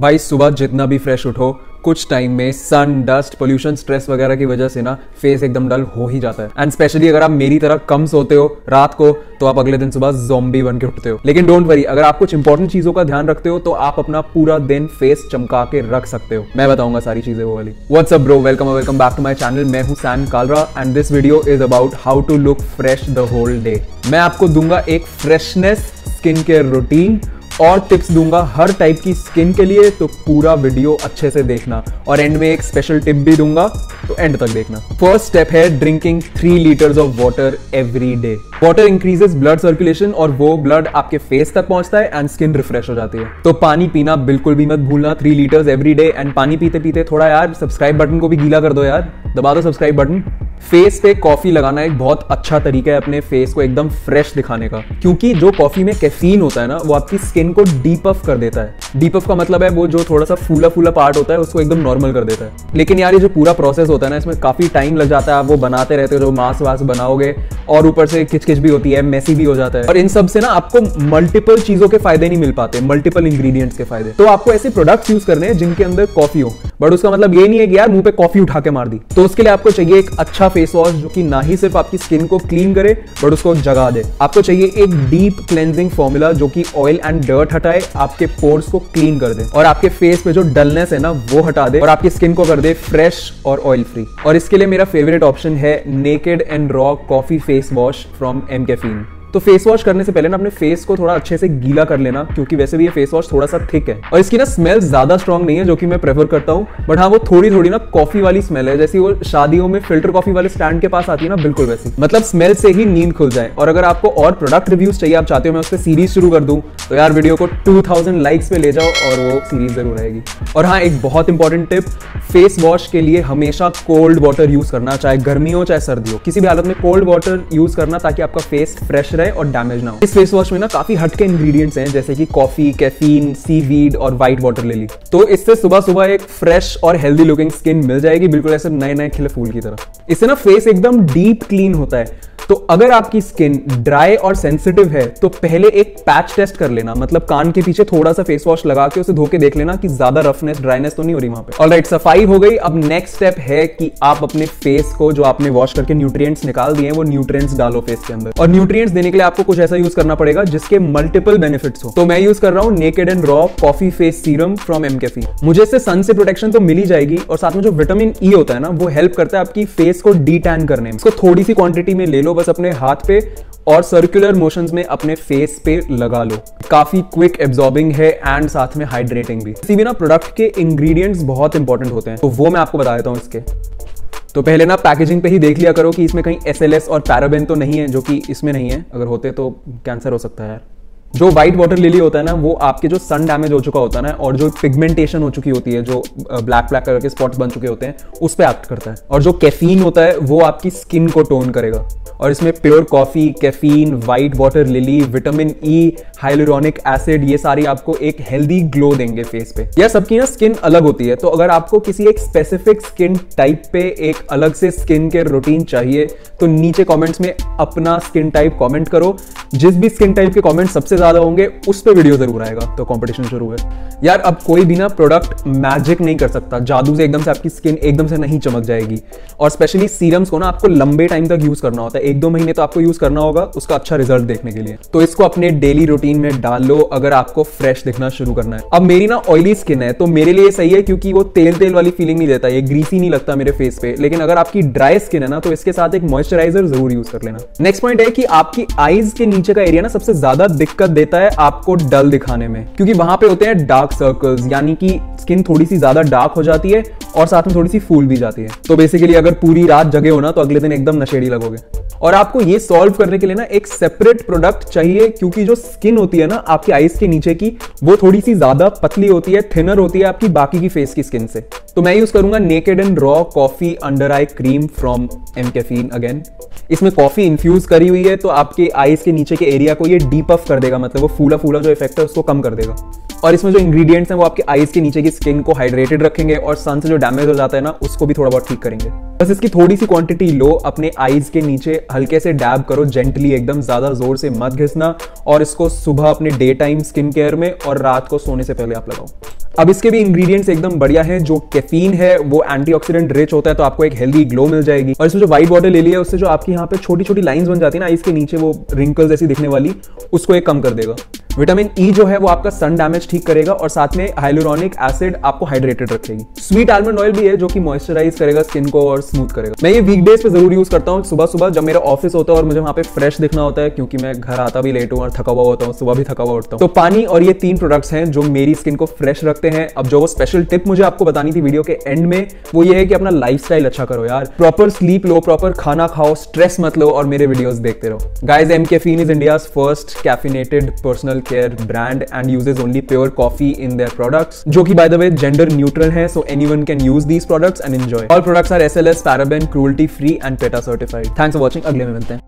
भाई, सुबह जितना भी फ्रेश उठो, कुछ टाइम में सन डस्ट पोल्यूशन स्ट्रेस वगैरह की वजह से ना फेस एकदम डल हो ही जाता है। एंड स्पेशली अगर आप मेरी तरह कम सोते हो रात को तो आप अगले दिन सुबह जोम्बी बन के उठते हो। लेकिन डोंट वरी अगर आप कुछ इंपॉर्टेंट चीज़ों का ध्यान रखते हो तो आप अपना पूरा दिन फेस चमका के रख सकते हो। मैं बताऊँगा सारी चीज़ें वो वाली। What's up bro welcome welcome back to my channel मैं हूँ Sam Kalra and this video is about how to look fresh the whole day मैं आपको दूँगा एक फ्रेशनेस स्किन केयर रूटीन और टिप्स दूँगा हर टाइप की स्किन के लिए तो पूरा वीडियो अच्छे से देखना। और एंड में एक स्पेशल टिप भी दूँगा तो एंड तक देखना। फ़र्स्ट स्टेप है drinking three litres of water every day water increases blood circulation और वो ब्लड आपके फेस तक पहुँचता है एंड स्किन रिफ्रेश हो जाती है। तो पानी पीना बिल्कुल भी मत भूलना three litres every day and पानी पीते पीते थोड़ा यार सब्सक्राइब बटन को भी गीला कर दो यार। दबा दो सब्सक्राइब बटन फेस पे कॉफ़ी लगाना एक बहुत अच्छा तरीका है अपने फेस को एकदम फ्रेश दिखाने का। क्योंकि जो कॉफ़ी में कैफीन होता है ना, वो आपकी स्किन को डीपअप कर देता है। डीपअप का मतलब है वो जो थोड़ा सा फूला फूला पार्ट होता है, उसको एकदम नॉर्मल कर देता है। लेकिन यार ये जो पूरा प्रोसेस होता है ना, इसमें काफ़ी टाइम लग जाता है, आप वो बनाते रहते हो, जो मास वास बनाओगे, और ऊपर से किचकिच भी होती है मेसी भी हो जाता है। और इन सबसे ना आपको मल्टीपल चीज़ों के फ़ायदे नहीं मिल पाते मल्टीपल इंग्रीडियंट्स के फ़ायदे। तो आपको ऐसे प्रोडक्ट्स यूज़ करने हैं जिनके अंदर कॉफ़ी हो। बट उसका मतलब ये नहीं है कि यार मुँह पे कॉफ़ी उठा के मार दी। तो उसके लिए आपको चाहिए एक अच्छा फेस वॉश जो कि ना ही सिर्फ़ आपकी स्किन को क्लीन करे बट उसको जगा दे। आपको चाहिए एक डीप क्लेंजिंग फॉर्मूला जो कि ऑयल एंड डर्ट हटाए, आपके पोर्स को क्लीन कर दे। और आपके फेस पे जो डलनेस है ना, वो हटा दे और आपकी स्किन को कर दे फ्रेश और ऑयल फ्री और इसके लिए मेरा फेवरेट ऑप्शन है naked and raw coffee face wash from mCaffeine तो फेस वॉश करने से पहले ना अपने फेस को थोड़ा अच्छे से गीला कर लेना, क्योंकि वैसे भी ये फेस वॉश थोड़ा सा थिक है। और इसकी ना स्मेल ज़्यादा स्ट्रॉन्ग नहीं है, जो कि मैं प्रेफर करता हूँ। बट हाँ वो थोड़ी थोड़ी ना कॉफ़ी वाली स्मेल है। जैसी वो शादियों में फ़िल्टर कॉफ़ी वाले स्टैंड के पास आती है ना, बिल्कुल वैसी। मतलब स्मेल से ही नींद खुल जाए। और अगर आपको और प्रोडक्ट रिव्यूज़ चाहिए, आप चाहते हो मैं उस पर सीरीज़ शुरू कर दूँ तो यार वीडियो को टू लाइक्स पे ले जाओ और वो सीरीज़ ज़रूर रहेगी और हाँ एक बहुत इंपॉर्टेंट टिप फेस वॉश के लिए हमेशा कोल्ड वाटर यूज़ करना, चाहे गर्मी हो, चाहे सर्दी हो। किसी भी हालत में कोल्ड वाटर यूज़ करना, ताकि आपका फेस फ्रेश रहे और डैमेज ना हो। इस फेस वॉश में ना काफ़ी हटके इंग्रेडिएंट्स हैं, जैसे कि कॉफ़ी कैफीन सी वीड और व्हाइट वाटर ली तो इससे सुबह सुबह एक फ्रेश और हेल्दी लुकिंग स्किन मिल जाएगी, बिल्कुल ऐसे नए नए खिले फूल की तरह। इससे ना फेस एकदम डीप क्लीन होता है। तो अगर आपकी स्किन ड्राई और सेंसिटिव है तो पहले एक पैच टेस्ट कर लेना। मतलब कान के पीछे थोड़ा सा फेस वॉश लगा के उसे धो के देख लेना कि ज़्यादा रफनेस ड्राइनेस तो नहीं हो रही वहाँ पे। ऑलराइट सफ़ाई हो गई। अब नेक्स्ट स्टेप है कि आप अपने फेस को जो आपने वॉश करके न्यूट्रिएंट्स निकाल दिए वो न्यूट्रिएंट्स डालो फेस के अंदर। और न्यूट्रिएंट्स देने के लिए आपको कुछ ऐसा यूज़ करना पड़ेगा जिसके मल्टीपल बेनिफिट्स हो। तो मैं यूज़ कर रहा हूँ naked and raw coffee face serum from mCaffeine मुझे इससे सन से प्रोटेक्शन तो मिल ही जाएगी और साथ में जो विटामिन ई e होता है ना, वो हेल्प करता है आपकी फेस को डी टैन करने में। इसको थोड़ी सी क्वांटिटी में ले लो बस अपने हाथ पे और सर्कुलर मोशन में अपने फेस पे लगा लो। काफ़ी क्विक एब्जॉर्बिंग है एंड साथ में हाइड्रेटिंग भी। इसी भी ना प्रोडक्ट के इंग्रेडिएंट्स बहुत इंपॉर्टेंट होते हैं। तो वो मैं आपको बता देता हूँ इसके। तो पहले ना पैकेजिंग पे ही देख लिया करो कि इसमें कहीं एसएलएस और पैराबेन तो नहीं है, जो कि इसमें नहीं है। अगर होते तो कैंसर हो सकता है यार। जो व्हाइट वाटर लिली होता है ना, वो आपके जो सन डैमेज हो चुका होता है ना, और जो पिगमेंटेशन हो चुकी होती है, जो ब्लैक ब्लैक कलर के स्पॉट्स बन चुके होते हैं, उस पर एक्ट करता है। और जो कैफीन होता है, वो आपकी स्किन को टोन करेगा। और इसमें pure coffee caffeine white water lily vitamin E hyaluronic acid ये सारी आपको एक हेल्दी ग्लो देंगे फेस पे। यह सबकी ना स्किन अलग होती है। तो अगर आपको किसी एक स्पेसिफिक स्किन टाइप पे एक अलग से स्किन केयर रूटीन चाहिए तो नीचे कॉमेंट्स में अपना स्किन टाइप कॉमेंट करो। जिस भी स्किन टाइप के कॉमेंट सबसे ज़्यादा होंगे, उस पर वीडियो ज़रूर आएगा तो कंपटीशन शुरू है। यार, अब कोई भी ना प्रोडक्ट मैजिक नहीं कर सकता। जादू से एकदम से आपकी स्किन एकदम से नहीं चमक जाएगी। और स्पेशली सीरम्स को ना आपको लंबे टाइम तक यूज़ करना होता है। एक दो महीने तो आपको यूज़ करना होगा, उसका अच्छा रिज़ल्ट देखने के लिए। तो इसको अपने डेली रूटीन में डाल लो अगर आपको फ्रेश दिखना शुरू करना है। अब मेरी ना ऑयली स्किन है तो मेरे लिए सही है, क्योंकि वो तेल तेल वाली फीलिंग नहीं देता, ये ग्रीसी नहीं लगता मेरे फेस पे। लेकिन अगर आपकी ड्राई स्किन है ना तो इसके साथ एक मॉइस्चराइजर ज़रूर यूज़ कर लेना। नेक्स्ट पॉइंट है कि आपकी आईज के नीचे का एरिया ना सबसे ज़्यादा दिक्कत देता है आपको डल दिखाने में। क्योंकि वहाँ पे होते हैं डार्क सर्कल्स यानी कि स्किन थोड़ी सी ज़्यादा डार्क हो जाती है और साथ में थोड़ी सी फूल भी जाती है। तो बेसिकली अगर पूरी रात जगे हो ना तो अगले दिन एकदम नशेड़ी लगोगे। और आपको ये सॉल्व करने के लिए ना एक सेपरेट प्रोडक्ट चाहिए, क्योंकि जो स्किन होती है ना आपकी आईज के नीचे की, वो थोड़ी सी ज़्यादा पतली होती है थिनर होती है आपकी बाकी की फेस की स्किन से। तो मैं यूज़ करूँगा naked and raw coffee under eye cream from mCaffeine again इसमें कॉफ़ी इन्फ्यूज करी हुई है तो आपके आईज के नीचे के एरिया को ये डीप अप कर देगा मतलब वो फूला फूला जो इफ़ेक्ट है उसको कम कर देगा। और इसमें जो इंग्रेडिएंट्स हैं, वो आपके आईज के नीचे की स्किन को हाइड्रेटेड रखेंगे, और सन से जो डैमेज हो जाता है ना, उसको भी थोड़ा बहुत ठीक करेंगे। बस इसकी थोड़ी सी क्वांटिटी लो, अपने आईज के नीचे हल्के से डैब करो जेंटली एकदम ज़्यादा ज़ोर से मत घिसना और इसको सुबह अपने डे टाइम स्किन केयर में और रात को सोने से पहले आप लगाओ। अब इसके भी इंग्रेडिएंट्स एकदम बढ़िया है, जो कैफीन है, वो एंटीऑक्सीडेंट रिच होता है तो आपको एक हेल्दी ग्लो मिल जाएगी। और इसमें जो व्हाइट बॉटल ले लिया उससे जो आपकी यहाँ पे छोटी छोटी लाइंस बन जाती है ना इसके नीचे वो रिंकल्स ऐसी दिखने वाली, उसको एक कम कर देगा। विटामिन ई e जो है वो आपका सन डैमेज ठीक करेगा और साथ में हाइलोरॉनिक एसिड आपको हाइड्रेटेड रखेगी। स्वीट आलमंड ऑयल भी है जो कि मॉइस्चराइज करेगा स्किन को और स्मूथ करेगा। मैं ये वीकडेज पे ज़रूर यूज़ करता हूँ सुबह सुबह जब मेरा ऑफ़िस होता है और मुझे वहाँ पे फ्रेश दिखना होता है, क्योंकि मैं घर आता भी लेट हूँ और थका हुआ होता हूँ, सुबह भी थका हुआ उठता हूँ। तो पानी और ये तीन प्रोडक्ट्स हैं जो मेरी स्किन को फ्रेश रखते हैं। अब जो वो स्पेशल टिप मुझे आपको बतानी थी वीडियो के एंड में, वो ये है कि अपना लाइफ अच्छा करो यार। प्रॉपर स्लीप लो प्रॉपर खाना खाओ स्ट्रेस मत लो और मेरे वीडियोज़ देखते रहो। Guys mCaffeine is India first caffeinated personal personal care brand and uses only pure coffee in their products जो कि by the way gender neutral है so anyone can use these products and enjoy all products are S L S paraben cruelty free and PETA certified thanks for watching अगले में मिलते हैं.